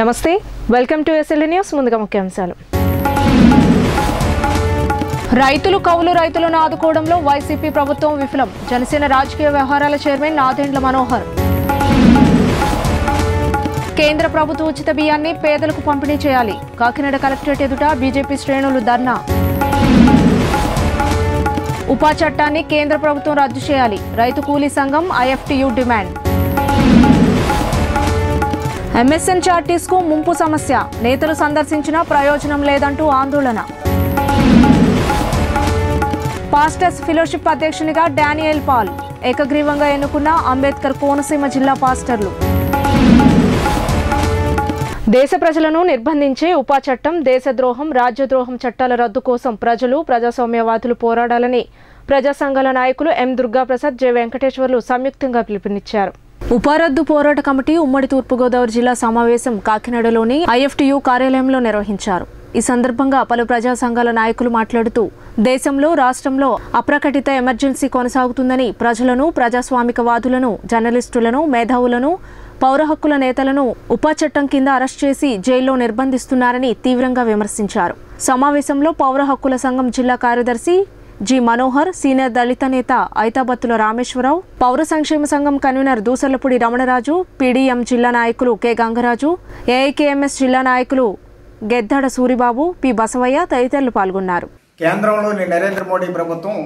నమస్తే welcome to SLA news ముందుగా ముఖ్యాంశాలు. రైతులు కౌలు రైతులను ఆదుకోవడంలో వైసీపీ ప్రభుత్వం విఫలం. జనసేన రాజకీయ వ్యవహారాల చైర్మన్ నాదెండ్ల మనోహర్. కేంద్ర ప్రభుత్వ ఉచిత బియ్యాన్ని పేదలకు పంపిణీ చేయాలి. కాకినాడ కలెక్టరేట్ ఎదుట బీజేపీ శ్రేణులు ధర్నా. ఉపా చట్టాన్ని కేంద్ర ప్రభుత్వం రద్దు చేయాలి. రైతు కూలీ సంఘం ఐఎఫ్టీయూ డిమాండ్. ఎంఎస్ఎన్చార్టీస్కు ముంపు సమస్య. నేతలు సందర్శించినా ప్రయోజనం లేదంటూ ఆందోళన. పాస్టర్స్ ఫెలోషిప్ అధ్యక్షునిగా డానియల్ పాల్. ఏకగ్రీవంగా ఎన్నుకున్న అంబేద్కర్ కోనసీమ జిల్లా పాస్టర్లు. దేశ ప్రజలను నిర్బంధించే ఉపా చట్టం దేశద్రోహం రాజ్యద్రోహం చట్టాల రద్దు కోసం ప్రజలు ప్రజాస్వామ్యవాదులు పోరాడాలని ప్రజా సంఘాల నాయకులు ఎం దుర్గాప్రసాద్ జె వెంకటేశ్వర్లు సంయుక్తంగా పిలుపునిచ్చారు. ఉపారద్దు పోరాట కమిటీ ఉమ్మడి తూర్పుగోదావరి జిల్లా సమావేశం కాకినాడలోని ఐఎఫ్టియు కార్యాలయంలో నిర్వహించారు. ఈ సందర్భంగా పలు ప్రజా సంఘాల నాయకులు మాట్లాడుతూ దేశంలో రాష్ట్రంలో అప్రకటిత ఎమర్జెన్సీ కొనసాగుతుందని ప్రజలను ప్రజాస్వామికవాదులను జర్నలిస్టులను మేధావులను పౌర హక్కుల నేతలను ఉపా చట్టం కింద అరెస్ట్ చేసి జైల్లో నిర్బంధిస్తున్నారని తీవ్రంగా విమర్శించారు. సమావేశంలో పౌర హక్కుల సంఘం జిల్లా కార్యదర్శి జి మనోహర్ సీనియర్ దళిత నేత ఐతాబత్తుల రామేశ్వరరావు పౌర సంక్షేమ సంఘం కన్వీనర్ దూసలపూడి రమణరాజు పీడీఎం జిల్లా నాయకులు కె గంగరాజు ఏఐకేఎంఎస్ జిల్లా నాయకులు గెద్దడ సూరిబాబు పి బసవయ్య తదితరులు పాల్గొన్నారు. కేంద్రంలోని నరేంద్ర మోడీ ప్రభుత్వం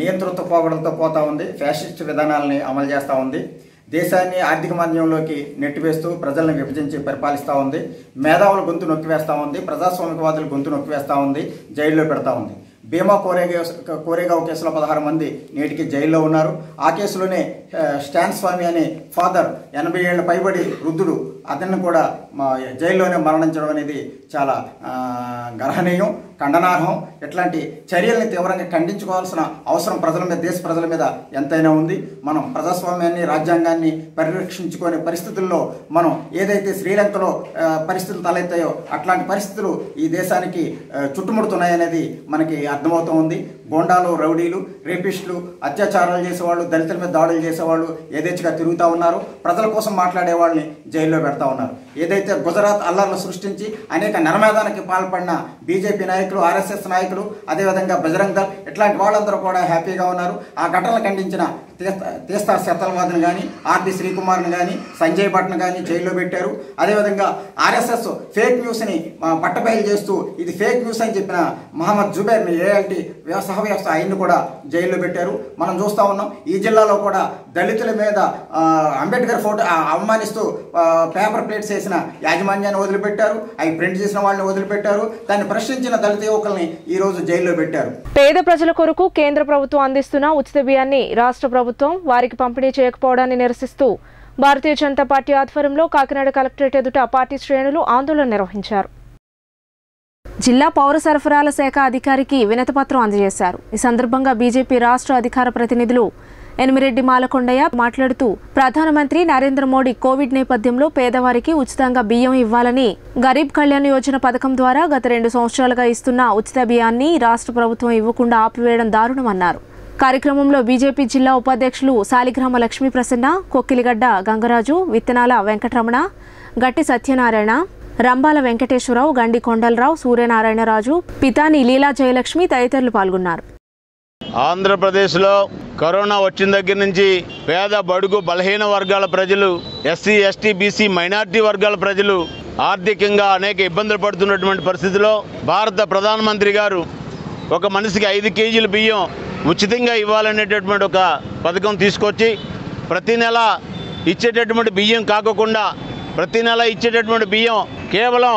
నియంతృత్వ పోగడలతో పోతా ఉంది ఫ్యాసిస్ట్ విధానాలని అమలు చేస్తూ ఉంది దేశాన్ని ఆర్థిక మాంద్యంలోకి నెట్టివేస్తూ ప్రజలను విభజించి పరిపాలిస్తూ ఉంది మేధావుల గొంతు నొక్కివేస్తూ ఉంది ప్రజాస్వామికవాదుల గొంతు నొక్కివేస్తూ ఉంది జైల్లో పెడతా ఉంది. భీమా కోరేగా కోరేగావ్ కేసులో పదహారు మంది నేటికి జైల్లో ఉన్నారు. ఆ కేసులోనే స్టాన్ స్వామి అనే ఫాదర్ ఎనభై ఏళ్ళ పైబడి వృద్ధుడు అతన్ని కూడా మా జైల్లోనే మరణించడం అనేది చాలా గర్హనీయం ఖండనార్హం. ఇట్లాంటి చర్యల్ని తీవ్రంగా ఖండించుకోవాల్సిన అవసరం ప్రజల మీద దేశ ప్రజల మీద ఎంతైనా ఉంది. మనం ప్రజాస్వామ్యాన్ని రాజ్యాంగాన్ని పరిరక్షించుకునే పరిస్థితుల్లో మనం ఏదైతే శ్రీలంకలో పరిస్థితులు తలెత్తాయో అట్లాంటి పరిస్థితులు ఈ దేశానికి చుట్టుముడుతున్నాయనేది మనకి అర్థమవుతూ ఉంది. గోండాలు రౌడీలు రేపిస్టులు అత్యాచారాలు చేసేవాళ్ళు దళితుల మీద దాడులు చేసేవాళ్ళు యథేచ్ఛగా తిరుగుతూ ఉన్నారు. ప్రజల కోసం మాట్లాడే వాళ్ళని జైల్లో పెడతా ఉన్నారు. ఏదైతే గుజరాత్ అల్లర్లు సృష్టించి అనేక నరమేధానికి పాల్పడిన బీజేపీ నాయకులు ఆర్ఎస్ఎస్ నాయకులు అదేవిధంగా బజరంగ్ దళ్ ఇట్లాంటి వాళ్ళందరూ కూడా హ్యాపీగా ఉన్నారు. ఆ ఘటనలు ఖండించిన తీస్తా తీస్తా కానీ ఆర్పి శ్రీకుమార్ని కానీ సంజయ్ భట్ను కానీ జైల్లో పెట్టారు. అదేవిధంగా ఆర్ఎస్ఎస్ ఫేక్ న్యూస్ని పట్టబయలు చేస్తూ ఇది ఫేక్ న్యూస్ అని చెప్పిన మహమ్మద్ జుబేర్ని ఏఎల్టీ వ్యవసాయ వ్యవస్థ ఆయన్ని కూడా జైల్లో పెట్టారు. మనం చూస్తా ఉన్నాం ఈ జిల్లాలో కూడా దళితుల మీద అంబేద్కర్ ఫోటో అవమానిస్తూ పేపర్ ప్లేట్స్ చేసిన యాజమాన్యాన్ని వదిలిపెట్టారు అవి ప్రింట్ చేసిన వాళ్ళని వదిలిపెట్టారు దాన్ని ప్రశ్నించిన దళిత యువకుల్ని ఈ రోజు జైల్లో పెట్టారు. పేద ప్రజల కొరకు కేంద్ర ప్రభుత్వం అందిస్తున్న ఉచిత బియ్యాన్ని రాష్ట్ర ప్రభుత్వం వారికి పంపిణీ చేయకపోవడాన్ని నిరసిస్తూ భారతీయ జనతా పార్టీ ఆధ్వర్యంలో కాకినాడ కలెక్టరేట్ ఎదుట పార్టీ శ్రేణులు ఆందోళన నిర్వహించారు. జిల్లా పౌర సరఫరాల శాఖ అధికారికి వినతిపత్రం అందజేశారు. ఈ సందర్భంగా బీజేపీ రాష్ట్ర అధికార ప్రతినిధులు ఎనిమిరెడ్డి మాలకొండయ్య మాట్లాడుతూ ప్రధానమంత్రి నరేంద్ర మోడీ కోవిడ్ నేపథ్యంలో పేదవారికి ఉచితంగా బియ్యం ఇవ్వాలని గరీబ్ కళ్యాణ్ యోజన పథకం ద్వారా గత రెండు సంవత్సరాలుగా ఇస్తున్న ఉచిత బియ్యాన్ని రాష్ట్ర ప్రభుత్వం ఇవ్వకుండా ఆపివేయడం దారుణమన్నారు. కార్యక్రమంలో బీజేపీ జిల్లా ఉపాధ్యక్షులు సాలిగ్రామ లక్ష్మీ ప్రసన్న కొక్కిలిగడ్డ గంగరాజు విత్తనాల వెంకటరమణ గట్టి సత్యనారాయణ రంబాల వెంకటేశ్వరరావు గండి కొండలరావు సూర్యనారాయణరాజు పితాని లీలా జయలక్ష్మి తదితరులు పాల్గొన్నారు. ఆంధ్రప్రదేశ్లో కరోనా వచ్చిన దగ్గర నుంచి పేద బడుగు బలహీన వర్గాల ప్రజలు ఎస్సీ ఎస్టీ బీసీ మైనార్టీ వర్గాల ప్రజలు ఆర్థికంగా అనేక ఇబ్బందులు పడుతున్నటువంటి పరిస్థితిలో భారత ప్రధానమంత్రి గారు ఒక మనిషికి ఐదు కేజీల బియ్యం ఉచితంగా ఇవ్వాలనేటటువంటి ఒక పథకం తీసుకొచ్చి ప్రతి నెల ఇచ్చేటటువంటి బియ్యం కాకుండా ప్రతి నెల ఇచ్చేటటువంటి బియ్యం కేవలం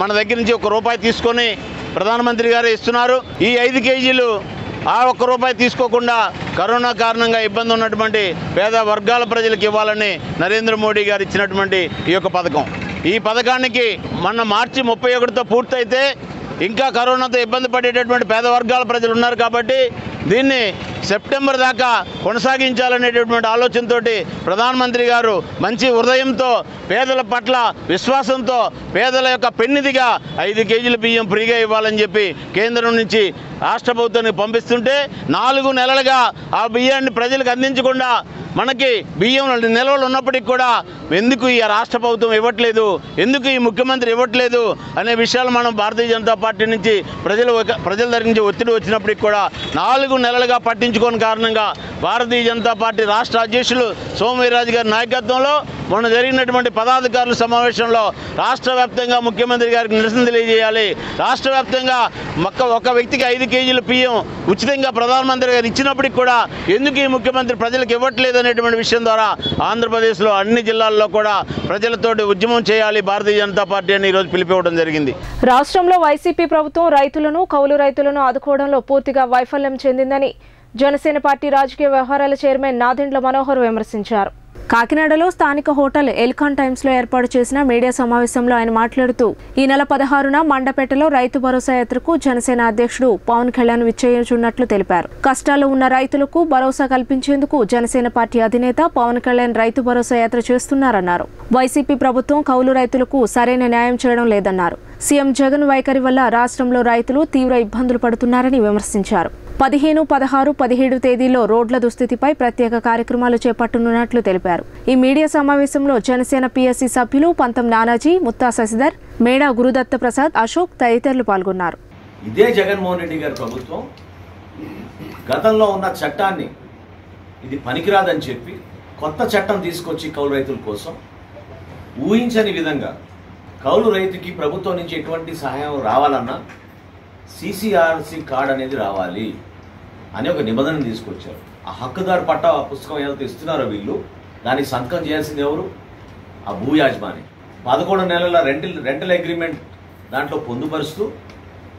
మన దగ్గర నుంచి ఒక రూపాయి తీసుకొని ప్రధానమంత్రి గారు ఇస్తున్నారు. ఈ ఐదు కేజీలు ఆ ఒక్క రూపాయి తీసుకోకుండా కరోనా కారణంగా ఇబ్బంది ఉన్నటువంటి పేద వర్గాల ప్రజలకు ఇవ్వాలని నరేంద్ర మోడీ గారు ఇచ్చినటువంటి ఈ యొక్క పథకం. ఈ పథకానికి మొన్న మార్చి ముప్పై ఒకటితో పూర్తయితే ఇంకా కరోనాతో ఇబ్బంది పడేటటువంటి పేద వర్గాల ప్రజలు ఉన్నారు కాబట్టి దీన్ని సెప్టెంబర్ దాకా కొనసాగించాలనేటటువంటి ఆలోచనతోటి ప్రధానమంత్రి గారు మంచి హృదయంతో పేదల పట్ల విశ్వాసంతో పేదల యొక్క పెన్నిదిగా ఐదు కేజీల బియ్యం ఫ్రీగా ఇవ్వాలని చెప్పి కేంద్రం నుంచి రాష్ట్ర ప్రభుత్వానికి పంపిస్తుంటే నాలుగు నెలలుగా ఆ బియ్యాన్ని ప్రజలకు అందించకుండా మనకి బియ్యం నిల్వలు ఉన్నప్పటికీ కూడా ఎందుకు ఈ రాష్ట్ర ప్రభుత్వం ఇవ్వట్లేదు? ఎందుకు ఈ ముఖ్యమంత్రి ఇవ్వట్లేదు? అనే విషయాలు మనం భారతీయ జనతా పార్టీ నుంచి ప్రజలు ప్రజల దగ్గర నుంచి ఒత్తిడి వచ్చినప్పటికి కూడా నాలుగు నెలలుగా పట్టించుకోని కారణంగా భారతీయ జనతా పార్టీ రాష్ట్ర అధ్యక్షులు సోమవీరాజు గారి నాయకత్వంలో మొన్న జరిగినటువంటి పదాధికారుల సమావేశంలో రాష్ట్ర వ్యాప్తంగా ముఖ్యమంత్రి గారికి నిరసన తెలియజేయాలి. రాష్ట్ర వ్యాప్తంగా ఒక వ్యక్తికి ఐదు కేజీల బియ్యం ఉచితంగా ప్రధానమంత్రి గారు ఇచ్చినప్పటికి కూడా ఎందుకు ఈ ముఖ్యమంత్రి ప్రజలకు ఇవ్వట్లేదు అనేటువంటి విషయం ద్వారా ఆంధ్రప్రదేశ్లో అన్ని జిల్లాల్లో కూడా ప్రజలతోటి ఉద్యమం చేయాలి భారతీయ జనతా పార్టీ అని ఈరోజు పిలిపివ్వడం జరిగింది. రాష్ట్రంలో వైసీపీ ప్రభుత్వం రైతులను కౌలు రైతులను ఆదుకోవడంలో పూర్తిగా వైఫల్యం చెందిందని జనసేన పార్టీ రాజకీయ వ్యవహారాల చైర్మన్ నాదెండ్ల మనోహర్ విమర్శించారు. కాకినాడలో స్థానిక హోటల్ ఎల్కాన్ టైమ్స్లో ఏర్పాటు చేసిన మీడియా సమావేశంలో ఆయన మాట్లాడుతూ ఈ నెల పదహారున మండపేటలో రైతు భరోసా యాత్రకు జనసేన అధ్యక్షుడు పవన్ కళ్యాణ్ విచ్చేయుచున్నట్లు తెలిపారు. కష్టాలు ఉన్న రైతులకు భరోసా కల్పించేందుకు జనసేన పార్టీ అధినేత పవన్ కళ్యాణ్ రైతు భరోసా యాత్ర చేస్తున్నారన్నారు. వైసీపీ ప్రభుత్వం కౌలు రైతులకు సరైన న్యాయం చేయడం లేదన్నారు. సీఎం జగన్ వైఖరి వల్ల రాష్ట్రంలో రైతులు తీవ్ర ఇబ్బందులు పడుతున్నారని విమర్శించారు. పదిహేను పదహారు పదిహేడు తేదీల్లో రోడ్ల దుస్థితిపై ప్రత్యేక కార్యక్రమాలు చేపట్టనున్నట్లు తెలిపారు. ఈ మీడియా సమావేశంలో జనసేన పిఎస్సి సభ్యులు పంతం నానాజీ ముత్తా శశిధర్ మేడా గురుదత్త ప్రసాద్ అశోక్ తదితరులు పాల్గొన్నారు. ఇదే జగన్మోహన్ రెడ్డి గారి ప్రభుత్వం. గతంలో ఉన్న చట్టాన్ని ఇది పనికిరాదని చెప్పి కొత్త చట్టం తీసుకొచ్చి కౌలు రైతుల కోసం ఊహించని విధంగా కౌలు రైతుకి ప్రభుత్వం నుంచి ఎటువంటి సహాయం రావాలన్నా సిసిఆర్సి కార్డ్ అనేది రావాలి అని ఒక నిబంధన తీసుకొచ్చారు. ఆ హక్కుదారు పట్టా పుస్తకం ఏదైతే ఇస్తున్నారో వీళ్ళు దానికి సంతకం చేయాల్సింది ఎవరు? ఆ భూ యాజమాని. పదకొండు నెలల రెంటల్ రెంటల్ అగ్రిమెంట్ దాంట్లో పొందుపరుస్తూ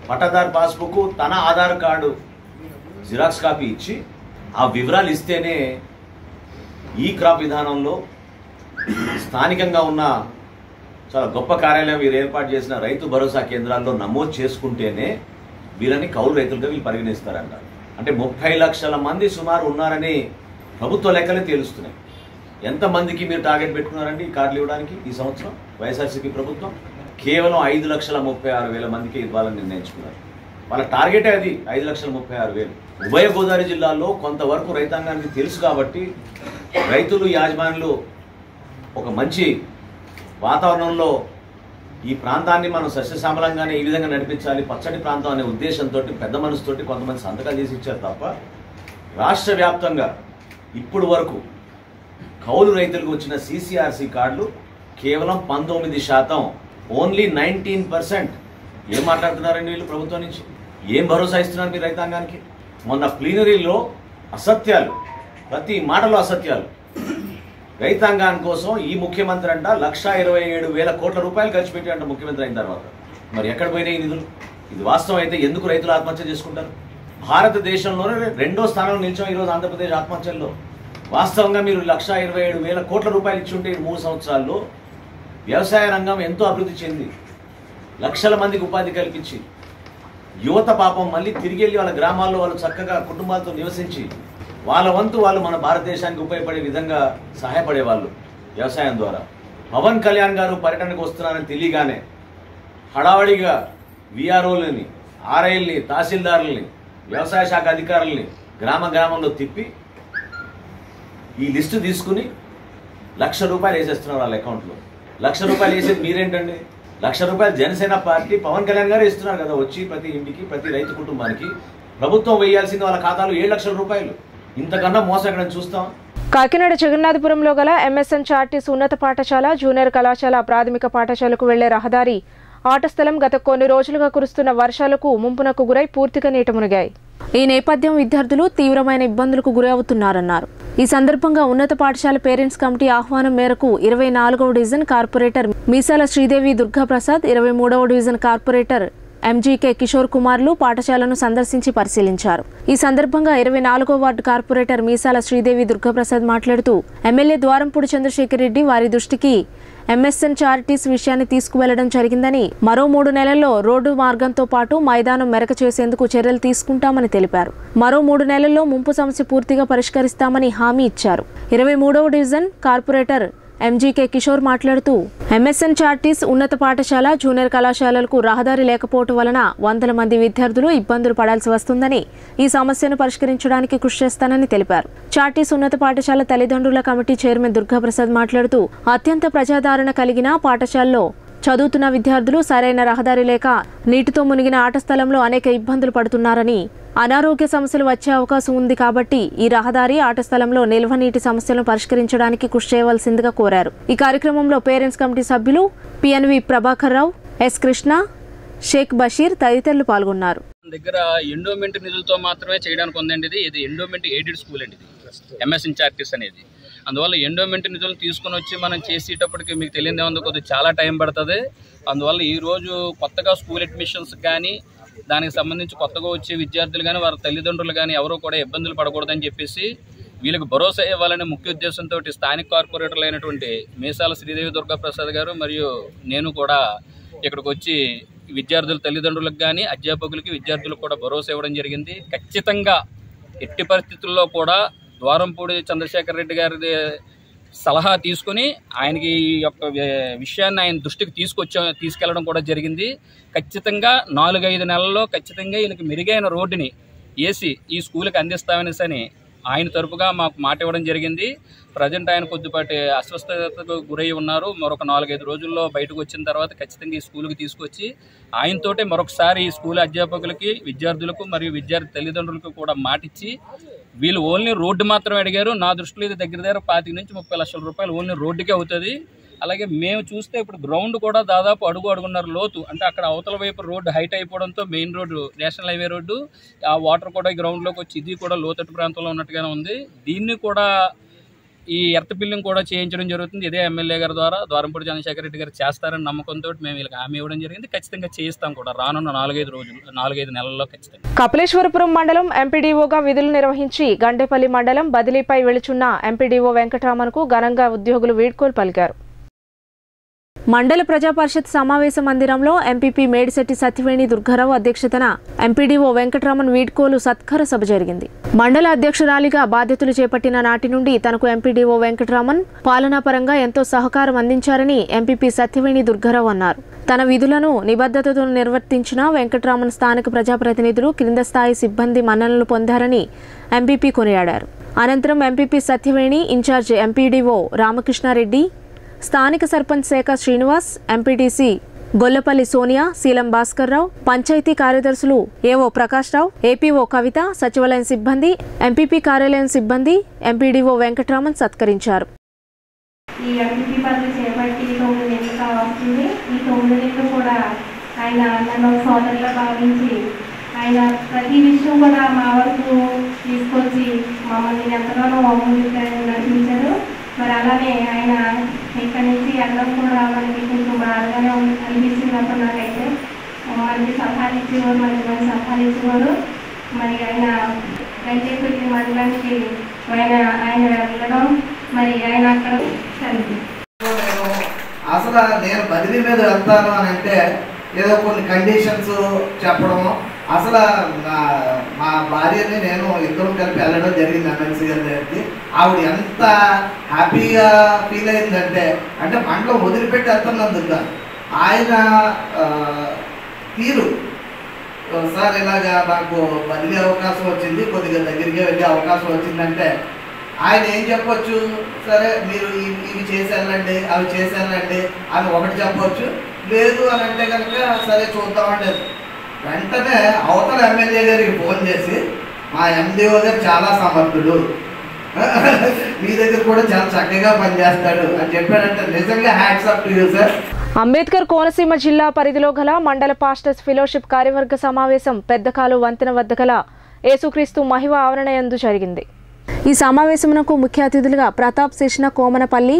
పట్టాదారు పాస్బుక్ తన ఆధార్ కార్డు జిరాక్స్ కాపీ ఇచ్చి ఆ వివరాలు ఇస్తేనే ఈ క్రాప్ విధానంలో స్థానికంగా ఉన్న చాలా గొప్ప కార్యాలయం వీరు ఏర్పాటు చేసిన రైతు భరోసా కేంద్రాల్లో నమోదు చేసుకుంటేనే వీళ్ళని కౌలు రైతులుగా వీళ్ళు పరిగణిస్తారంట. అంటే ముప్పై లక్షల మంది సుమారు ఉన్నారని ప్రభుత్వ లెక్కలే తెలుస్తున్నాయి. ఎంతమందికి మీరు టార్గెట్ పెట్టుకున్నారండి ఈ కార్డులు ఇవ్వడానికి ఈ సంవత్సరం? వైఎస్ఆర్సీపీ ప్రభుత్వం కేవలం ఐదు లక్షల ముప్పై ఆరు వేల మందికి ఇవ్వాలని నిర్ణయించుకున్నారు. వాళ్ళ టార్గెటే అది ఐదు లక్షల ముప్పై ఆరు వేలు. ఉభయ గోదావరి జిల్లాలో కొంతవరకు రైతాంగానికి తెలుసు కాబట్టి రైతులు యాజమానులు ఒక మంచి వాతావరణంలో ఈ ప్రాంతాన్ని మనం సస్యశ్యామలంగానే ఈ విధంగా నడిపించాలి పచ్చడి ప్రాంతం అనే ఉద్దేశంతో పెద్ద మనసుతోటి కొంతమంది సంతకాలు చేసి ఇచ్చారు తప్ప రాష్ట్ర వ్యాప్తంగా ఇప్పుడు వరకు కౌలు రైతులకు వచ్చిన సీసీఆర్సీ కార్డులు కేవలం పంతొమ్మిది శాతం. ఓన్లీ నైన్టీన్ పర్సెంట్ ఏం మాట్లాడుతున్నారండి వీళ్ళు ప్రభుత్వం నుంచి? ఏం భరోసా ఇస్తున్నారు మీ రైతాంగానికి? మొన్న ప్లీనరీలో అసత్యాలు. ప్రతి మాటలో అసత్యాలు. రైతాంగాని కోసం ఈ ముఖ్యమంత్రి అంట లక్ష ఇరవై ఏడు వేల కోట్ల రూపాయలు ఖర్చు పెట్టి అంట ముఖ్యమంత్రి అయిన తర్వాత. మరి ఎక్కడ పోయినాయి నిధులు? ఇది వాస్తవం అయితే ఎందుకు రైతులు ఆత్మహత్య చేసుకుంటారు? భారతదేశంలోనే రెండో స్థానంలో నిలిచాం ఈరోజు ఆంధ్రప్రదేశ్ ఆత్మహత్యల్లో. వాస్తవంగా మీరు లక్ష ఇరవై ఏడు వేల కోట్ల రూపాయలు ఇచ్చి ఉంటే మూడు సంవత్సరాల్లో వ్యవసాయ రంగం ఎంతో అభివృద్ధి చెంది లక్షల మందికి ఉపాధి కల్పించి యువత పాపం మళ్ళీ తిరిగి వెళ్ళి వాళ్ళ గ్రామాల్లో వాళ్ళు చక్కగా కుటుంబాలతో నివసించి వాళ్ళ వంతు వాళ్ళు మన భారతదేశానికి ఉపయోగపడే విధంగా సహాయపడేవాళ్ళు వ్యవసాయం ద్వారా. పవన్ కళ్యాణ్ గారు పర్యటనకు వస్తున్నారని తెలియగానే హడావడిగా విఆర్ఓలని ఆర్ఐల్ని తహసీల్దారుల్ని వ్యవసాయ శాఖ అధికారుల్ని గ్రామ గ్రామంలో తిప్పి ఈ లిస్టు తీసుకుని లక్ష రూపాయలు వేసేస్తున్నారు వాళ్ళ అకౌంట్లో. లక్ష రూపాయలు వేసేది మీరేంటండి? లక్ష రూపాయలు జనసేన పార్టీ పవన్ కళ్యాణ్ గారు ఇస్తున్నారు కదా వచ్చి ప్రతి ఇంటికి ప్రతి రైతు కుటుంబానికి. ప్రభుత్వం వేయాల్సింది వాళ్ళ ఖాతాలు ఏడు లక్షల రూపాయలు. ఇంతకన్నా మోసం ఎక్కడ చూస్తాం? కాకినాడ జగన్నాథపురంలో గల ఎంఎస్ఎన్ చార్టీస్ ఉన్నత పాఠశాల జూనియర్ కళాశాల ప్రాథమిక పాఠశాలకు వెళ్ళే రహదారి ఆట స్థలం గత కొన్ని రోజులుగా కురుస్తున్న వర్షాలకు ముంపునకు గురై పూర్తిగా నీట మునిగాయి. ఈ నేపథ్యం విద్యార్థులు తీవ్రమైన ఇబ్బందులకు గురి అవుతున్నారన్నారు ఈ సందర్భంగా ఉన్నత పాఠశాల పేరెంట్స్ కమిటీ ఆహ్వానం మేరకు ఇరవై నాలుగవ డివిజన్ కార్పొరేటర్ మీసాల శ్రీదేవి దుర్గాప్రసాద్ ఇరవై మూడవ డివిజన్ కార్పొరేటర్ ఎంజీకే కిషోర్ కుమార్లు పాఠశాలను సందర్శించి పరిశీలించారు. ఈ సందర్భంగా ఇరవై నాలుగో వార్డు కార్పొరేటర్ మీసాల శ్రీదేవి దుర్గాప్రసాద్ మాట్లాడుతూ ఎమ్మెల్యే ద్వారంపూడి చంద్రశేఖర్ రెడ్డి వారి దృష్టికి ఎంఎస్ఎన్ చారిటీస్ విషయాన్ని తీసుకువెళ్ళడం జరిగిందని మరో మూడు నెలల్లో రోడ్డు మార్గంతో పాటు మైదానం మెరక చేసేందుకు చర్యలు తీసుకుంటామని తెలిపారు. మరో మూడు నెలల్లో ముంపు సమస్య పూర్తిగా పరిష్కరిస్తామని హామీ ఇచ్చారు. ఇరవై మూడవ డివిజన్ కార్పొరేటర్ ఎంజీకే కిషోర్ మాట్లాడుతూ ఎంఎస్ఎన్ చార్టీస్ ఉన్నత పాఠశాల జూనియర్ కళాశాలలకు రహదారి లేకపోవటం వలన వందల మంది విద్యార్థులు ఇబ్బందులు పడాల్సి వస్తుందని ఈ సమస్యను పరిష్కరించడానికి కృషి చేస్తానని తెలిపారు. చార్టీస్ ఉన్నత పాఠశాల తల్లిదండ్రుల కమిటీ చైర్మన్ దుర్గాప్రసాద్ మాట్లాడుతూ అత్యంత ప్రజాదరణ కలిగిన పాఠశాలలో చదువుతున్న విద్యార్థులు సరైన రహదారి లేక నీటితో మునిగిన ఆట స్థలంలో అనేక ఇబ్బందులు పడుతున్నారని అనారోగ్య సమస్యలు వచ్చే అవకాశం ఉంది కాబట్టి ఈ రహదారి ఆట స్థలంలో నిల్వ నీటి సమస్యలను పరిష్కరించడానికి కృషి చేయవలసిందిగా కోరారు. ఈ కార్యక్రమంలో పేరెంట్స్ కమిటీ సభ్యులు పిఎన్వి ప్రభాకర్ రావు ఎస్ కృష్ణ షేక్ బషీర్ తదితరులు పాల్గొన్నారు. దగ్గర ఎండోమెంట్ నిధులతో మాత్రమే చేయడానికి ఉందండి ఇది. ఇది ఎండోమెంట్ ఎయిడెడ్ స్కూల్ అండి ఇది. ఎంఎస్ ఇన్ఛార్జెస్ అనేది. అందువల్ల ఎండోమెంట్ నిధులు తీసుకొని వచ్చి మనం చేసేటప్పటికి మీకు తెలియదు ఏముంది కొద్దిగా చాలా టైం పడుతుంది. అందువల్ల ఈరోజు కొత్తగా స్కూల్ అడ్మిషన్స్ కానీ దానికి సంబంధించి కొత్తగా వచ్చే విద్యార్థులు కానీ వారి తల్లిదండ్రులు కానీ ఎవరూ కూడా ఇబ్బందులు పడకూడదని చెప్పేసి వీళ్ళకి భరోసా ఇవ్వాలనే ముఖ్య ఉద్దేశంతో స్థానిక కార్పొరేటర్లు అయినటువంటి మీసాల శ్రీదేవి దుర్గా ప్రసాద్ గారు మరియు నేను కూడా ఇక్కడికి వచ్చి విద్యార్థుల తల్లిదండ్రులకు కానీ అధ్యాపకులకి విద్యార్థులకు కూడా భరోసా ఇవ్వడం జరిగింది. ఖచ్చితంగా ఎట్టి పరిస్థితుల్లో కూడా ద్వారంపూడి చంద్రశేఖర్ రెడ్డి గారి సలహా తీసుకుని ఆయనకి ఈ యొక్క విషయాన్ని ఆయన దృష్టికి తీసుకొచ్చా తీసుకెళ్ళడం కూడా జరిగింది. ఖచ్చితంగా నాలుగైదు నెలల్లో ఖచ్చితంగా ఈయనకి మెరుగైన రోడ్డుని వేసి ఈ స్కూల్కి అందిస్తామని సని ఆయన తరపుగా మాకు మాట ఇవ్వడం జరిగింది. ప్రజెంట్ ఆయన కొద్దిపాటి అస్వస్థతకు గురై ఉన్నారు. మరొక నాలుగైదు రోజుల్లో బయటకు వచ్చిన తర్వాత ఖచ్చితంగా ఈ స్కూల్కి తీసుకొచ్చి ఆయనతోటే మరొకసారి ఈ స్కూల్ అధ్యాపకులకి విద్యార్థులకు మరియు విద్యార్థి తల్లిదండ్రులకు కూడా మాటిచ్చి వీళ్ళు ఓన్లీ రోడ్డు మాత్రం అడిగారు. నా దృష్టిలో ఇది దగ్గర దగ్గర పాతిక నుంచి ముప్పై లక్షల రూపాయలు ఓన్లీ రోడ్డుకే అవుతుంది. అలాగే మేము చూస్తే ఇప్పుడు గ్రౌండ్ కూడా దాదాపు అడుగు అడుగున్నర లోతు. అంటే అక్కడ అవతల వైపు road height అయిపోవడంతో main road national highway road ఆ వాటర్ కూడా గ్రౌండ్లోకి వచ్చి ఇది కూడా లోతట్టు ప్రాంతంలో ఉన్నట్టుగానే ఉంది. దీన్ని కూడా ఈ ఎర్త్ బిల్లింగ్ కూడా చేయించడం జరుగుతుంది. ఇదే ఎమ్మెల్యే గారి ద్వారా ద్వారంపూడి చంద్రశేఖర రెడ్డి గారు చేస్తారని నమ్మకంతో మేము వీళ్ళకి హామీ ఇవ్వడం జరిగింది. ఖచ్చితంగా చేయిస్తాం కూడా. రానున్న నాలుగైదు రోజులు నాలుగైదు నెలల్లో ఖచ్చితంగా. కపిలేశ్వరపురం మండలం ఎంపీడీఓగా విధులు నిర్వహించి గండేపల్లి మండలం బదిలీపై వెళుచున్న ఎంపీడీఓ వెంకటరామన్కు ఘనంగా ఉద్యోగులు వీడ్కోలు పలికారు. మండల ప్రజా పరిషత్ సమావేశ మందిరంలో ఎంపీపీ మేడిశెట్టి సత్యవేణి దుర్గారావు అధ్యక్షతన ఎంపీడీఓ వెంకటరామన్ వీడ్కోలు సత్కార సభ జరిగింది. మండల అధ్యక్షురాలిగా బాధ్యతలు చేపట్టిన నాటి నుండి తనకు ఎంపీడీఓ వెంకటరామన్ పాలనాపరంగా ఎంతో సహకారం అందించారని ఎంపీపీ సత్యవేణి దుర్గారావు అన్నారు. తన విధులను నిబద్ధతతో నిర్వర్తించిన వెంకటరామన్ స్థానిక ప్రజాప్రతినిధులు క్రింద స్థాయి సిబ్బంది మన్ననలు పొందారని ఎంపీపీ కొనియాడారు. అనంతరం MPP Satyaveni incharge MPDO Ramakrishna Reddy స్థానిక సర్పంచ్ శేఖ శ్రీనివాస్ ఎంపీటీసీ గొల్లపల్లి సోనియా శీలం భాస్కర్రావు పంచాయతీ కార్యదర్శులు ఏవో ప్రకాష్ రావు ఏపీఓ కవిత సచివాలయం సిబ్బంది ఎంపీపీ కార్యాలయం సిబ్బంది ఎంపీడీఓ వెంకటరామన్ సత్కరించారు. ఈ ఎంపీ పదవి చేపట్టి తొమ్మిది నెలలు కావాల్సింది ఈ తొమ్మిది నెలలు కూడా ఆయన నన్ను ఒక భావించి ఆయన ప్రతి విషయం కూడా మా వరకు తీసుకొచ్చి మమ్మల్ని ఎంతగానో ముందుకు నడిపించారు మరి అలానే ఆయన ఇక్కడి అన్నం కూడా మనకి కొంచెం బాధగానే ఉంది అనిపించింది అప్పుడు నాకైతే. మనకి సలహాలు ఇచ్చేవారు మనకి మంచి సలహాలు ఇచ్చేవారు మరి ఆయన రైతేపల్లి మండలానికి ఆయన ఆయన వెళ్ళడం మరి ఆయన అక్కడ చదివి అసలు నేను బదిలీ మీద వెళ్తాను అని అంటే ఏదో కొన్ని కండిషన్స్ చెప్పడము అసలు మా మా భార్యని నేను ఇద్దరం కలిపి వెళ్ళడం జరిగింది ఎమ్మెల్సీ గారి దగ్గరికి ఆవిడ ఎంత హ్యాపీగా ఫీల్ అయిందంటే అంటే మండలం వదిలిపెట్టి వెళ్తున్నందుకు కాదు. ఆయన తీరు. సార్ ఇలాగా నాకు బదిలీ అవకాశం వచ్చింది కొద్దిగా దగ్గరికి వెళ్ళే అవకాశం వచ్చిందంటే ఆయన ఏం చెప్పొచ్చు? సరే మీరు ఇవి చేసేళ్ళండి అవి చేసేళ్ళండి అని ఒకటి చెప్పొచ్చు. లేదు అని అంటే కనుక సరే చూద్దామంటే వెంటనే అవతల ఎమ్మెల్యే గారికి ఫోన్ చేసి మా ఎండిఓ గారు చాలా సమర్థుడు మీ దగ్గర కూడా చాలా చక్కగా పనిచేస్తాడు అని చెప్పాడంటే. నిజంగా hats up to you sir. Ambedkar Konaseema జిల్లా పరిధిలో గల మండల పాస్టర్స్ ఫెలోషిప్ కార్యవర్గ సమావేశం పెద్దకాలు వంతెన వద్ద గల యేసుక్రీస్తు మహిమ ఆవరణయందు జరిగింది. ఈ సమావేశమునకు ముఖ్య అతిథులుగా Pratap Seshana Komanapalli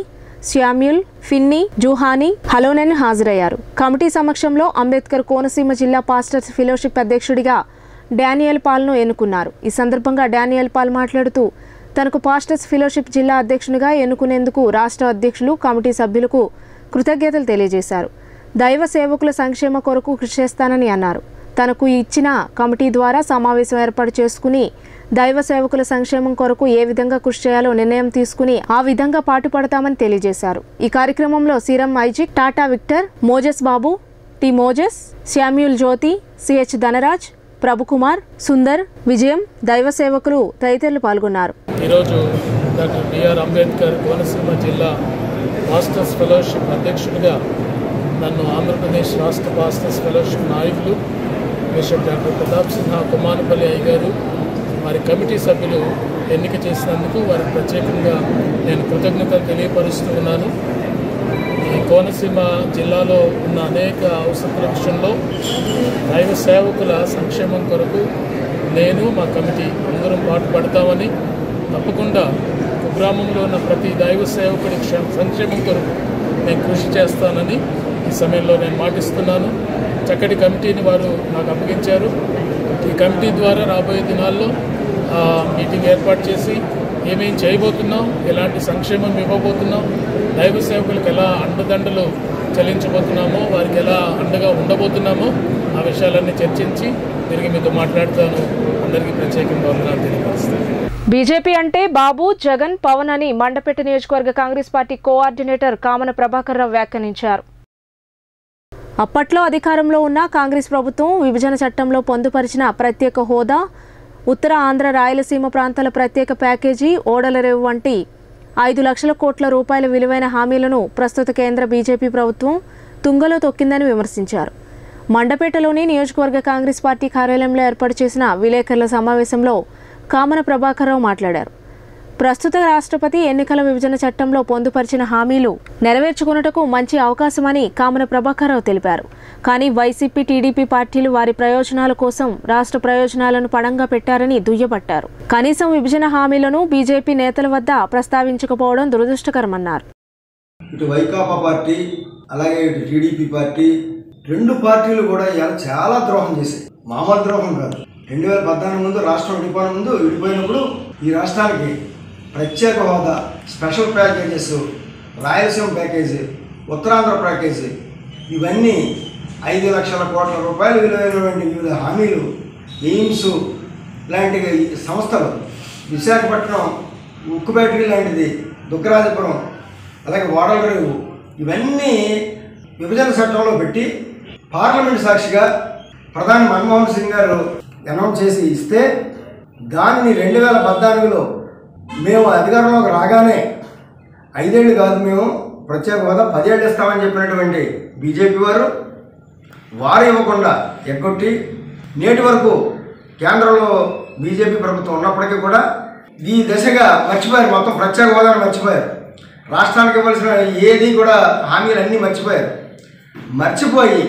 Samuel Finny Juhani Halonen హాజరయ్యారు. కమిటీ సమక్షంలో అంబేద్కర్ కోనసీమ జిల్లా పాస్టర్స్ ఫెలోషిప్ అధ్యక్షుడిగా డానియల్ పాల్ను ఎన్నుకున్నారు. ఈ సందర్భంగా డానియల్ పాల్ మాట్లాడుతూ తనకు పాస్టర్స్ ఫెలోషిప్ జిల్లా అధ్యక్షునిగా ఎన్నుకునేందుకు రాష్ట్ర అధ్యక్షులు కమిటీ సభ్యులకు కృతజ్ఞతలు తెలియజేశారు. దైవ సేవకుల సంక్షేమ కొరకు కృషి చేస్తానని అన్నారు. తనకు ఇచ్చిన కమిటీ ద్వారా సమావేశం ఏర్పాటు చేసుకుని దైవ సేవకుల సంక్షేమం కొరకు ఏ విధంగా కృషి చేయాలో నిర్ణయం తీసుకుని ఆ విధంగా పాటుపడతామని తెలియజేశారు. ఈ కార్యక్రమంలో serum Isaac Tata Victor Moses Babu T Moses Samuel Jyothi CH Dhanraj Prabhukumar Sundar విజయం దైవ సేవకులు తదితరులు పాల్గొన్నారు. ఈరోజు డాక్టర్ బిఆర్ అంబేద్కర్ కోనసీమ జిల్లా మాస్టర్స్ ఫెలోషిప్ అధ్యక్షుడిగా నన్ను ఆంధ్రప్రదేశ్ రాష్ట్ర మాస్టర్స్ ఫెలోషిప్ నాయకులు బిషప్ డాక్టర్ ప్రతాప్ సింహ కుమారపల్లి అయ్య గారు వారి కమిటీ సభ్యులు ఎన్నిక చేసినందుకు వారికి ప్రత్యేకంగా నేను కృతజ్ఞతలు తెలియపరుస్తూ ఉన్నాను. ఈ కోనసీమ జిల్లాలో ఉన్న అనేక అవసరాల విషయంలో దైవ సేవకుల సంక్షేమం కొరకు నేను మా కమిటీ అందరం పాటుపడతామని తప్పకుండా కుగ్రామంలో ఉన్న ప్రతి దైవ సేవకుడి సంక్షేమం కొరకు నేను కృషి చేస్తానని ఈ సమయంలో నేను మాటిస్తున్నాను. చక్కటి కమిటీని వారు నాకు అప్పగించారు. ఈ కమిటీ ద్వారా రాబోయే దినాల్లో మీటింగ్ ఏర్పాటు చేసి ఏమేం చేయబోతున్నాం ఎలాంటి సంక్షేమం ఇవ్వబోతున్నాం దైవ సేవకులకు ఎలా అండదండలు చెల్లించబోతున్నామో వారికి ఎలా అండగా ఉండబోతున్నామో ఆ విషయాలన్నీ చర్చించి తిరిగి మీతో మాట్లాడుతాను. అందరికీ ప్రత్యేకంగా వందనాలు తెలియపరుస్తాను. బీజేపీ అంటే బాబు జగన్ పవన్ అని మండపేట నియోజకవర్గ కాంగ్రెస్ పార్టీ కోఆర్డినేటర్ కామన ప్రభాకర్ రావు వ్యాఖ్యానించారు. అప్పట్లో అధికారంలో ఉన్న కాంగ్రెస్ ప్రభుత్వం విభజన చట్టంలో పొందుపరిచిన ప్రత్యేక హోదా ఉత్తర ఆంధ్ర రాయలసీమ ప్రాంతాల ప్రత్యేక ప్యాకేజీ ఓడల రేవు వంటి ఐదు లక్షల కోట్ల రూపాయల విలువైన హామీలను ప్రస్తుత కేంద్ర బీజేపీ ప్రభుత్వం తుంగలో తొక్కిందని విమర్శించారు. మండపేటలోని నియోజకవర్గ కాంగ్రెస్ పార్టీ కార్యాలయంలో ఏర్పాటు చేసిన విలేకరుల సమావేశంలో కామన ప్రభాకర్రావు మాట్లాడారు. ప్రస్తుత రాష్ట్రపతి ఎన్నికల విభజన చట్టంలో పొందుపరిచిన హామీలు నెరవేర్చుకున్నటకు మంచి అవకాశమని కామన ప్రభాకర్రావు తెలిపారు. కానీ వైసీపీ టీడీపీ పార్టీలు వారి ప్రయోజనాల కోసం రాష్ట్ర ప్రయోజనాలను పడంగా పెట్టారని దుయ్యబట్టారు. కనీసం విభజన హామీలను బీజేపీ నేతల వద్ద ప్రస్తావించకపోవడం దురదృష్టకరమన్నారు. ఇటు వైకాపా పార్టీ అలాగే ఇటు టీడీపీ పార్టీ రెండు పార్టీలు కూడా ఇవాళ చాలా ద్రోహం చేశాయి. మామూలు ద్రోహం కాదు. రెండు వేల పద్నాలుగు ముందు రాష్ట్రం విడిపోయిన ముందు విడిపోయినప్పుడు ఈ రాష్ట్రానికి ప్రత్యేక హోదా special packages Rayalaseema package Uttarandhra package ఇవన్నీ ఐదు లక్షల కోట్ల రూపాయలు విలువైనటువంటి వివిధ హామీలు ఎయిమ్స్ లాంటి సంస్థలు విశాఖపట్నం ఉక్కు బ్యాటరీ లాంటిది దుగ్గరాజపురం అలాగే ఓడలరేవు ఇవన్నీ విభజన చట్టంలో పెట్టి పార్లమెంట్ సాక్షిగా ప్రధాని మన్మోహన్ సింగ్ గారు అనౌన్స్ చేసి ఇస్తే దానిని రెండు వేల పద్నాలుగులో మేము అధికారంలోకి రాగానే ఐదేళ్ళు కాదు మేము ప్రత్యేక హోదా పదేళ్ళు ఇస్తామని చెప్పినటువంటి బీజేపీ వారు వారు ఇవ్వకుండా ఎగ్గొట్టి నేటి వరకు కేంద్రంలో బీజేపీ ప్రభుత్వం ఉన్నప్పటికీ కూడా ఈ దశగా మర్చిపోయారు. మొత్తం ప్రత్యేక హోదాను మర్చిపోయారు. రాష్ట్రానికి ఇవ్వాల్సిన ఏది కూడా హామీలు అన్నీ మర్చిపోయారు. మర్చిపోయి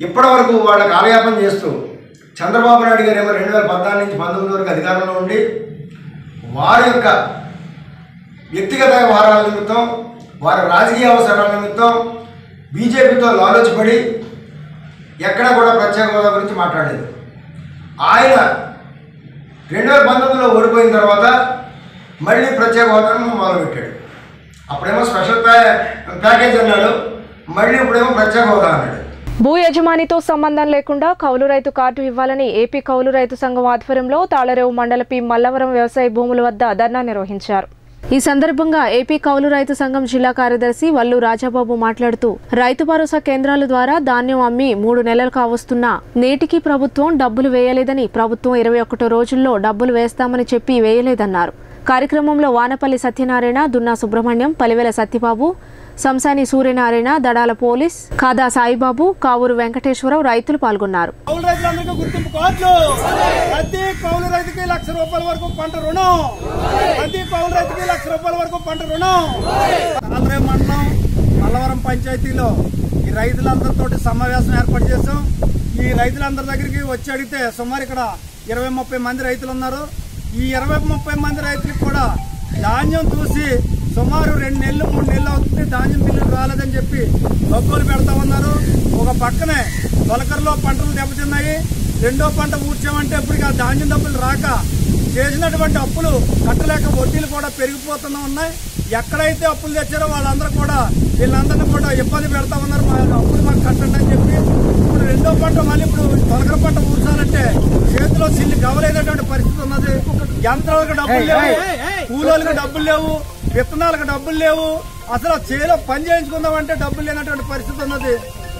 ఇప్పటివరకు వాళ్ళ కాలయాపన చేస్తూ చంద్రబాబు నాయుడు గారు ఏమో రెండు వేల పద్నాలుగు నుంచి పంతొమ్మిది వరకు అధికారంలో ఉండి వారి యొక్క వ్యక్తిగత వ్యవహారాల నిమిత్తం వారి రాజకీయ అవసరాల నిమిత్తం బీజేపీతో లాలోచిపడి ఎక్కడ కూడా ప్రత్యేక హోదా గురించి మాట్లాడలేదు. ఆయన రెండు వేల పంతొమ్మిదిలో ఓడిపోయిన తర్వాత మళ్ళీ ప్రత్యేక హోదాను మొదలుపెట్టాడు. అప్పుడేమో స్పెషల్ ప్యా ప్యాకేజ్ అన్నాడు మళ్ళీ ఇప్పుడేమో ప్రత్యేక హోదా అన్నాడు. భూ యజమానితో సంబంధం లేకుండా కౌలు రైతు కార్డు ఇవ్వాలని ఏపీ కౌలు రైతు సంఘం ఆధ్వర్యంలో తాళరేవు మండల పి మల్లవరం వ్యవసాయ భూముల వద్ద ధర్నా నిర్వహించారు. ఈ సందర్భంగా ఏపీ కౌలు రైతు సంఘం జిల్లా కార్యదర్శి వల్లు రాజాబాబు మాట్లాడుతూ రైతు భరోసా కేంద్రాల ద్వారా ధాన్యం అమ్మి మూడు నెలలు కావస్తున్నా నేటికి ప్రభుత్వం డబ్బులు వేయలేదని ప్రభుత్వం ఇరవై ఒకటో రోజుల్లో డబ్బులు వేస్తామని చెప్పి వేయలేదన్నారు. కార్యక్రమంలో వానపల్లి సత్యనారాయణ దున్నా సుబ్రహ్మణ్యం పలివెల సత్యబాబు సంసాని సూర్యనారాయణ దడాల పోలీస్ కాదా సాయిబాబు కావూరు వెంకటేశ్వరరావు రైతులు పాల్గొన్నారు. కౌలు రైతులందరికీ గుర్తింపు కార్డులు. ప్రతి కౌలు రైతుకి లక్ష రూపాయల వరకు పంట రుణం. ప్రతి కౌలు రైతుకి లక్ష రూపాయల వరకు పంట రుణం. ఆంధ్ర మండలం మల్లవరం పంచాయతీలో ఈ రైతులందరితో సమావేశం ఏర్పాటు చేశాం. ఈ రైతులందరి దగ్గరికి వచ్చి అడిగితే సుమారు ఇక్కడ ఇరవై ముప్పై మంది రైతులు ఉన్నారు. ఈ ఇరవై ముప్పై మంది రైతులకు కూడా ధాన్యం చూసి సుమారు రెండు నెలలు మూడు నెలలు అవుతుంది. ధాన్యం బిల్లులు రాలేదని చెప్పి డబ్బులు పెడతా ఉన్నారు. ఒక పక్కనే తొలకరలో పంటలు దెబ్బతిన్నాయి. రెండో పంట ఊడ్చామంటే ఇప్పటికి ఆ ధాన్యం డబ్బులు రాక చేసినటువంటి అప్పులు కట్టలేక వడ్డీలు కూడా పెరిగిపోతూనే ఉన్నాయి. ఎక్కడైతే అప్పులు తెచ్చారో వాళ్ళందరూ కూడా వీళ్ళందరినీ కూడా ఇబ్బంది పెడతా ఉన్నారు. మా అప్పులు మాకు కట్టండి అని చెప్పి ఇప్పుడు రెండో పంట మళ్ళీ ఇప్పుడు తొలకర పంట ఊర్చాలంటే చేతిలో సిల్లి గవలేనటువంటి పరిస్థితి ఉన్నది. యంత్రాలకు డబ్బులు లేవు కూలోళ్ళకి డబ్బులు లేవు విత్తనాలకు డబ్బులు లేవు. అసలు చేలో పని చేయించుకుందామంటే డబ్బులు లేనటువంటి పరిస్థితి ఉన్నది.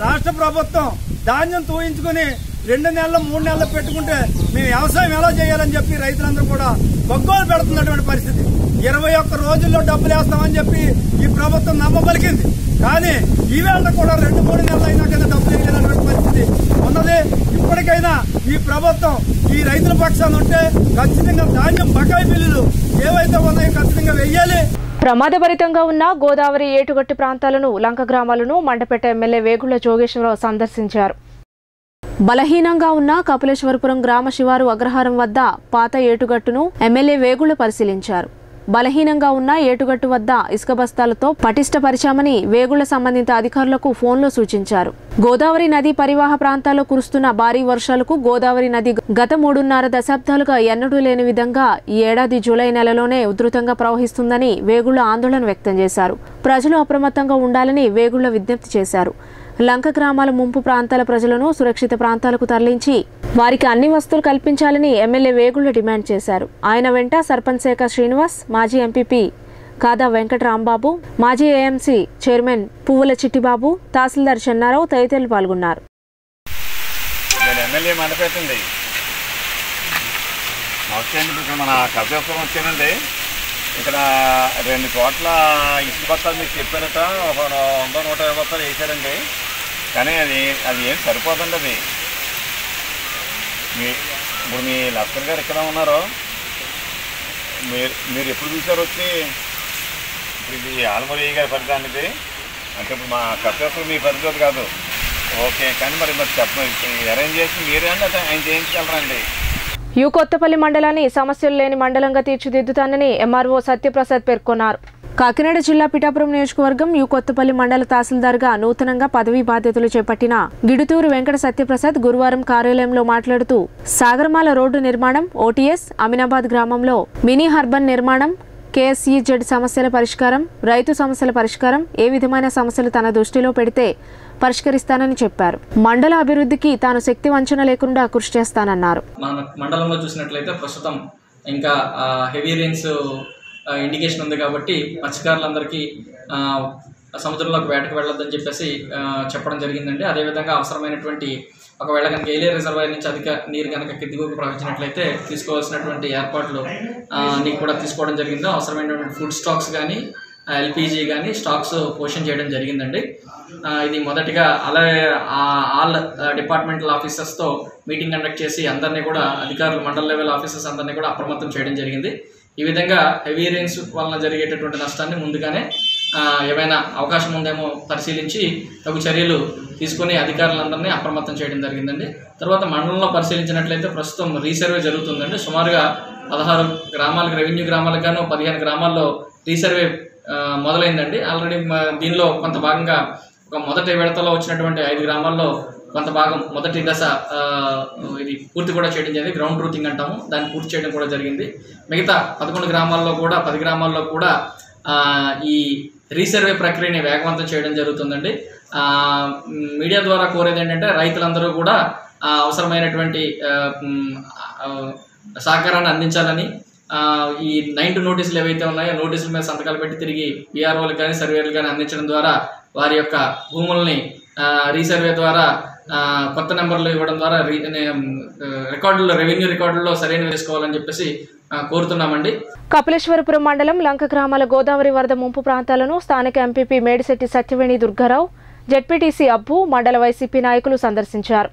రాష్ట్ర ప్రభుత్వం ధాన్యం తూయించుకుని రెండు నెలలు మూడు నెలలు పెట్టుకుంటే మేము వ్యవసాయం ఎలా చేయాలని చెప్పి రైతులందరూ కూడా బొగ్గోలు పెడుతున్నటువంటి పరిస్థితి. ఇరవై ఒక్క రోజుల్లో డబ్బులు వేస్తామని చెప్పి ఈ ప్రభుత్వం నమ్మబలికింది. కానీ ఈవేళ కూడా రెండు మూడు నెలలు అయినా కింద డబ్బులు వేయలేనటువంటి పరిస్థితి ఉన్నది. ఇప్పటికైనా ఈ ప్రభుత్వం ఈ రైతుల పక్షాన ఉంటే ఖచ్చితంగా ధాన్యం బకాయి బిల్లులు ఏవైతే ఉన్నాయో ఖచ్చితంగా వెయ్యాలి. ప్రమాదభరితంగా ఉన్న గోదావరి ఏటుగట్టు ప్రాంతాలను లంక గ్రామాలను మండపేట ఎమ్మెల్యే వేగుళ్ళ జోగేశ్వరరావు సందర్శించారు. బలహీనంగా ఉన్న కపిలేశ్వరపురం గ్రామ శివారు అగ్రహారం వద్ద పాత ఏటుగట్టును ఎమ్మెల్యే వేగుళ్ళ పరిశీలించారు. బలహీనంగా ఉన్న ఏటుగట్టు వద్ద ఇసుక బస్తాలతో పటిష్టపరిచామని వేగుళ్ళ సంబంధిత అధికారులకు ఫోన్లో సూచించారు. గోదావరి నది పరివాహ ప్రాంతాల్లో కురుస్తున్న భారీ వర్షాలకు గోదావరి నది గత మూడున్నర దశాబ్దాలుగా ఎన్నడూ లేని విధంగా ఈ ఏడాది జూలై నెలలోనే ఉధృతంగా ప్రవహిస్తుందని వేగుళ్ళ ఆందోళన వ్యక్తం చేశారు. ప్రజలు అప్రమత్తంగా ఉండాలని వేగుళ్ళ విజ్ఞప్తి చేశారు. లంక గ్రామాల ముంపు ప్రాంతాల ప్రజలను సురక్షిత ప్రాంతాలకు తరలించి వారికి అన్ని వస్తువులు కల్పించాలని ఎమ్మెల్యే వేగుళ్ళ డిమాండ్ చేశారు. ఆయన వెంట సర్పంచ్ శేఖర్ శ్రీనివాస్ మాజీ ఎంపీపీ కాదా వెంకట రాంబాబు మాజీ ఏఎంసీ చైర్మన్ పువ్వుల చిట్టిబాబు తహసీల్దార్ చెన్నారావు తదితరులు పాల్గొన్నారు. ఇక్కడ మన వచ్చానండి ఇక్కడ రెండు చోట్ల ఇసుక బస్తాలు మీకు చెప్పారట ఒక వంద నూట యాభై బస్తాలు వేసారండి. కానీ అది అది ఏం సరిపోదండి అది. మీ ఇప్పుడు మీ లస్కర్ గారు ఇక్కడ ఉన్నారో? మీరు మీరు ఎప్పుడు చూసారు వచ్చి? ఇప్పుడు ఇది ఆలమూరి గారి పరిధి అంటే ఇప్పుడు మా కపిలేశ్వరం మీ పరిధి కాదు. ఓకే కానీ మరి మరి చెప్పండి. అరేంజ్ చేసి మీరే అండి ఆయన చేయించగలరండి. యు కొత్తపల్లి మండలాన్ని సమస్యలు లేని మండలంగా తీర్చిదిద్దుతానని ఎంఆర్ఓ సత్యప్రసాద్ పేర్కొన్నారు. కాకినాడ జిల్లా పిఠాపురం నియోజకవర్గం యు కొత్తపల్లి మండల తహసీల్దార్గా నూతనంగా పదవీ బాధ్యతలు చేపట్టిన గిడుతూరు వెంకట సత్యప్రసాద్ గురువారం కార్యాలయంలో మాట్లాడుతూ సాగరమాల రోడ్డు నిర్మాణం ఓటీఎస్ అమినాబాద్ గ్రామంలో మినీ హర్బన్ నిర్మాణం కేఎస్ఈజెడ్ సమస్యల పరిష్కారం రైతు సమస్యల పరిష్కారం ఏ విధమైన సమస్యలు తన దృష్టిలో పెడితే పరిష్కరిస్తానని చెప్పారు. మండల అభివృద్ధికి తాను శక్తి వంచన లేకుండా కృషి చేస్తానన్నారు. మండలంలో చూసినట్లయితే ప్రస్తుతం ఇంకా హెవీ రైన్స్ ఇండికేషన్ ఉంది కాబట్టి మత్స్యకారులందరికీ సముద్రంలోకి వేటకు వెళ్ళొద్దని చెప్పేసి చెప్పడం జరిగిందండి. అదేవిధంగా అవసరమైనటువంటి ఒకవేళ కనుక ఏలే రిజర్వాయర్ నుంచి అధిక నీరు కనుక దిగువకు ప్రవహించినట్లయితే తీసుకోవాల్సినటువంటి ఏర్పాట్లు నీకు అన్నీ కూడా తీసుకోవడం జరిగింది. అవసరమైనటువంటి ఫుడ్ స్టాక్స్ కానీ ఎల్పిజి కానీ స్టాక్స్ పోషన్ చేయడం జరిగిందండి. ఇది మొదటిగా అలాగే ఆల్ డిపార్ట్మెంటల్ ఆఫీసర్స్తో మీటింగ్ కండక్ట్ చేసి అందరినీ కూడా అధికారులు మండల లెవెల్ ఆఫీసర్స్ అందరినీ కూడా అప్రమత్తం చేయడం జరిగింది. ఈ విధంగా హెవీ రెయిన్స్ వలన జరిగేటటువంటి నష్టాన్ని ముందుగానే ఏమైనా అవకాశం ఉందేమో పరిశీలించి తగు చర్యలు తీసుకొని అధికారులందరినీ అప్రమత్తం చేయడం జరిగిందండి. తర్వాత మండలంలో పరిశీలించినట్లయితే ప్రస్తుతం రీసర్వే జరుగుతుందండి. సుమారుగా పదహారు గ్రామాలకు రెవెన్యూ గ్రామాలకు గాను పదిహేను గ్రామాల్లో రీసర్వే మొదలైందండి. ఆల్రెడీ దీనిలో కొంత భాగంగా ఒక మొదటి విడతలో వచ్చినటువంటి ఐదు గ్రామాల్లో కొంత భాగం మొదటి దశ ఇది పూర్తి కూడా చేయడం జరిగింది. గ్రౌండ్ ట్రూతింగ్ అంటాము. దాన్ని పూర్తి చేయడం కూడా జరిగింది. మిగతా పదకొండు గ్రామాల్లో కూడా పది గ్రామాల్లో కూడా ఈ రీసర్వే ప్రక్రియని వేగవంతం చేయడం జరుగుతుందండి. మీడియా ద్వారా కోరేది ఏంటంటే రైతులందరూ కూడా అవసరమైనటువంటి సహకారాన్ని అందించాలని ఈ నైన్టీ నోటీసులు ఏవైతే ఉన్నాయో నోటీసుల మీద సంతకాలు పెట్టి తిరిగి బీఆర్ఓలకు కానీ సర్వేలు కానీ అందించడం ద్వారా వారి యొక్క భూముల్ని రీసర్వే ద్వారా కొత్త నెంబర్లు ఇవ్వడం ద్వారా రికార్డుల్లో రెవెన్యూ రికార్డుల్లో సరైన వేసుకోవాలని చెప్పేసి కోరుతున్నామండి. కపిలేశ్వరపురం మండలం లంక గ్రామాల గోదావరి వరద ముంపు ప్రాంతాలను స్థానిక ఎంపీపీ మేడిశెట్టి సత్యవేణి దుర్గారావు జెడ్పీటీసీ అబ్బు మండల వైసీపీ నాయకులు సందర్శించారు.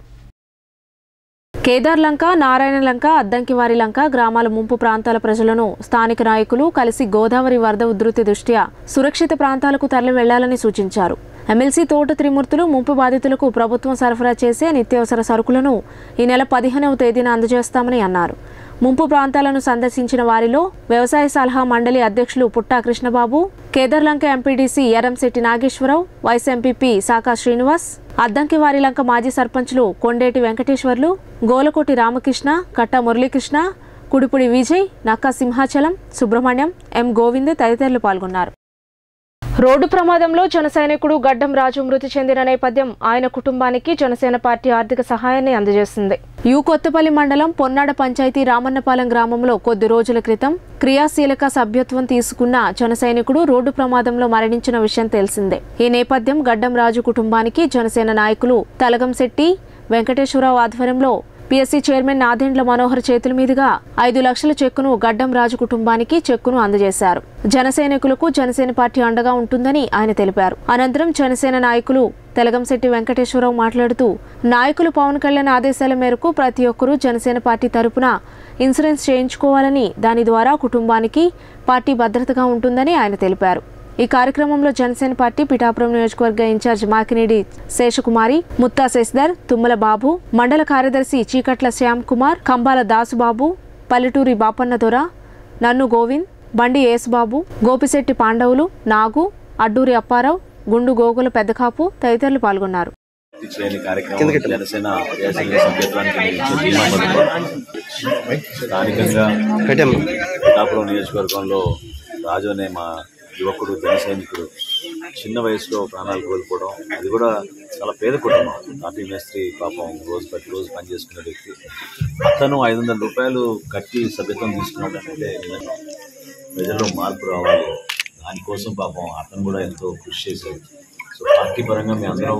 కేదార్ లంక నారాయణ లంక అద్దంకివారి లంక గ్రామాల ముంపు ప్రాంతాల ప్రజలను స్థానిక నాయకులు కలిసి గోదావరి వరద ఉధృతి దృష్ట్యా సురక్షిత ప్రాంతాలకు తరలి వెళ్ళాలని సూచించారు. ఎమ్మెల్సీ తోట త్రిమూర్తులు ముంపు బాధితులకు ప్రభుత్వం సరఫరా చేసే నిత్యావసర సరుకులను ఈ నెల పదిహేనవ తేదీన అందజేస్తామని అన్నారు. ముంపు ప్రాంతాలను సందర్శించిన వారిలో వ్యవసాయ సలహా మండలి అధ్యక్షులు Putta Krishnababu Kedarlanka MPDC Erramsetti Nageswararao vice MPP Saka Srinivas Addankivari Lanka మాజీ సర్పంచ్లు కొండేటి వెంకటేశ్వర్లు గోలకోటి రామకృష్ణ కట్ట మురళీకృష్ణ కుడిపుడి విజయ్ నక్కా సింహాచలం సుబ్రహ్మణ్యం ఎం గోవింద్ తదితరులు పాల్గొన్నారు. రోడ్డు ప్రమాదంలో జన సైనికుడు గడ్డం రాజు మృతి చెందిన నేపథ్యం ఆయన కుటుంబానికి జనసేన పార్టీ ఆర్థిక సహాయాన్ని అందజేసింది యు కొత్తపల్లి మండలం పొన్నాడ పంచాయతీ రామన్నపాలెం గ్రామంలో కొద్ది రోజుల క్రితం క్రియాశీలక సభ్యత్వం తీసుకున్న జన సైనికుడు రోడ్డు ప్రమాదంలో మరణించిన విషయం తెలిసిందే. ఈ నేపథ్యం గడ్డం రాజు కుటుంబానికి జనసేన నాయకులు తలగంశెట్టి వెంకటేశ్వరరావు ఆధ్వర్యంలో పీఎస్సీ చైర్మన్ నాదెండ్ల మనోహర్ చేతుల మీదుగా ఐదు లక్షల చెక్కును గడ్డం రాజు కుటుంబానికి చెక్కును అందజేశారు. జనసైనికులకు జనసేన పార్టీ అండగా ఉంటుందని ఆయన తెలిపారు. అనంతరం జనసేన నాయకులు తెలగంశెట్టి వెంకటేశ్వరరావు మాట్లాడుతూ నాయకులు పవన్ కళ్యాణ్ ఆదేశాల మేరకు ప్రతి ఒక్కరూ జనసేన పార్టీ తరపున ఇన్సూరెన్స్ చేయించుకోవాలని దాని ద్వారా కుటుంబానికి పార్టీ భద్రతగా ఉంటుందని ఆయన తెలిపారు. ఈ కార్యక్రమంలో జనసేన పార్టీ పిఠాపురం నియోజకవర్గ ఇన్ఛార్జ్ మాకినేడి శేషకుమారి ముత్తా శశిధర్ తుమ్మల బాబు మండల కార్యదర్శి చీకట్ల శ్యామ్ కుమార్ కంబాల దాసుబాబు పల్లెటూరి బాపన్న దొర నన్ను గోవింద్ బండి యేసుబాబు గోపిశెట్టి పాండవులు నాగు అడ్డూరి అప్పారావు గుండు గోగుల పెద్దకాపు తదితరులు పాల్గొన్నారు. చేయని కార్యక్రమం. జనసేన స్థానికంగా పిఠాపురం నియోజకవర్గంలో రాజు అనే మా యువకుడు జన సైనికుడు చిన్న వయసులో ప్రాణాలు కోల్పోవడం అది కూడా చాలా పేద కుటుంబం. కాఫీ మేస్త్రి పాపం రోజు ప్రతి రోజు పనిచేసుకునే వ్యక్తి. అతను ఐదు వందల రూపాయలు కట్టి సభ్యత్వం తీసుకున్నాడు. అంటే ప్రజల్లో మార్పు రావాలి. దానికోసం పాపం అతను కూడా ఎంతో కృషి చేశాడు. సో పార్టీ పరంగా మేము అందరం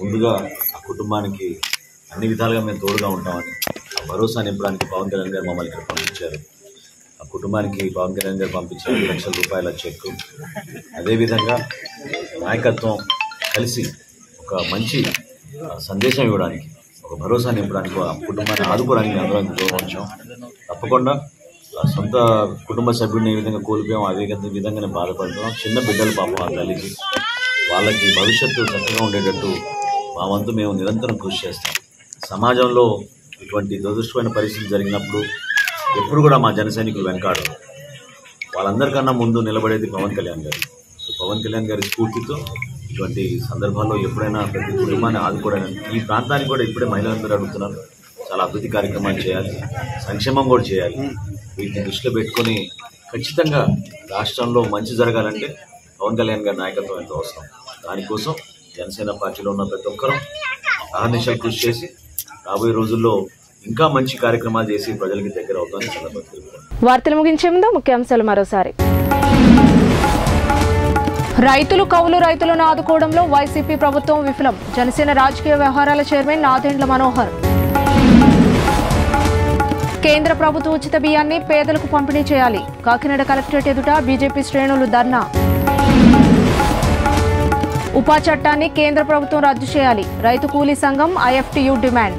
ముందుగా ఆ కుటుంబానికి అన్ని విధాలుగా మేము తోడుగా ఉంటామని ఆ భరోసా నింపడానికి పవన్ కళ్యాణ్ గారు మమ్మల్ని ఇక్కడ పంపించారు. ఆ కుటుంబానికి పవన్ కళ్యాణ్ గారు పంపించిన ఐదు లక్షల రూపాయల చెక్ అదేవిధంగా నాయకత్వం కలిసి ఒక మంచి సందేశం ఇవ్వడానికి ఒక భరోసా నింపడానికి ఆ కుటుంబాన్ని ఆదుకోవడానికి అందరం గౌరవించాం తప్పకుండా సొంత కుటుంబ సభ్యుడిని ఏ విధంగా కోల్పోయాం అదే విధంగా- విధంగానే బాధపడుతున్నాం. చిన్న బిడ్డలు పాపం ఆ తల్లికి వాళ్ళకి భవిష్యత్తు చక్కగా ఉండేటట్టు మా వంతు మేము నిరంతరం కృషి చేస్తాం. సమాజంలో ఇటువంటి దురదృష్టమైన పరిస్థితి జరిగినప్పుడు ఎప్పుడు కూడా మా జన సైనికులు వెనకాడు వాళ్ళందరికన్నా ముందు నిలబడేది పవన్ కళ్యాణ్ గారు. సో పవన్ కళ్యాణ్ గారి స్ఫూర్తితో ఇటువంటి సందర్భాల్లో ఎప్పుడైనా ప్రతి కుటుంబాన్ని ఆదుకోవడానికి ఈ ప్రాంతానికి కూడా ఇప్పుడే మహిళలందరూ అడుగుతున్నారు. చాలా అభివృద్ధి కార్యక్రమాలు చేయాలి సంక్షేమం కూడా చేయాలి. వీటిని దృష్టిలో పెట్టుకొని ఖచ్చితంగా రాష్ట్రంలో మంచి జరగాలంటే పవన్ కళ్యాణ్ గారి నాయకత్వం ఎంతో అవసరం. దానికోసం జనసేన పార్టీలో ఉన్న ప్రతి ఒక్కరూ అహర్నిశలు కృషి చేసి రాబోయే రోజుల్లో ఇంకా మంచి కార్యక్రమాలు చేసి ప్రజలకి దగ్గర అవుతాను వార్తలు ముగించే ముందు ముఖ్యాంశాలు మరోసారి. రైతులు కౌలు రైతులను ఆదుకోవడంలో వైసీపీ ప్రభుత్వం విఫలం. జనసేన రాజకీయ వ్యవహారాల చైర్మన్ నాదెండ్ల మనోహర్. కేంద్ర ప్రభుత్వ ఉచిత బియ్యాన్ని పేదలకు పంపిణీ చేయాలి. కాకినాడ కలెక్టరేట్ ఎదుట బీజేపీ శ్రేణులు ధర్నా. ఉపా చట్టాన్ని కేంద్ర ప్రభుత్వం రద్దు చేయాలి. రైతు కూలీ సంఘం ఐఎఫ్టీయూ డిమాండ్.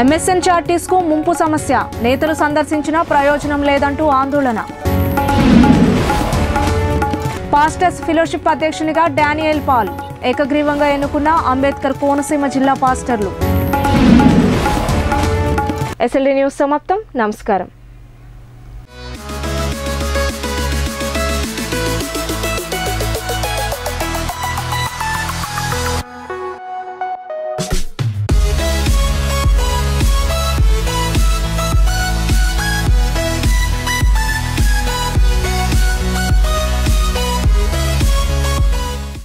ఎంఎస్ఎన్ చార్టీస్కు ముంపు సమస్య. నేతలు సందర్శించినా ప్రయోజనం లేదంటూ ఆందోళన. పాస్టర్స్ ఫెలోషిప్ అధ్యక్షునిగా డానియల్ పాల్. ఏకగ్రీవంగా ఎన్నుకున్న అంబేద్కర్ కోనసీమ జిల్లా పాస్టర్లు. ఎస్ఎల్డి న్యూస్ సమాప్తం. నమస్కారం.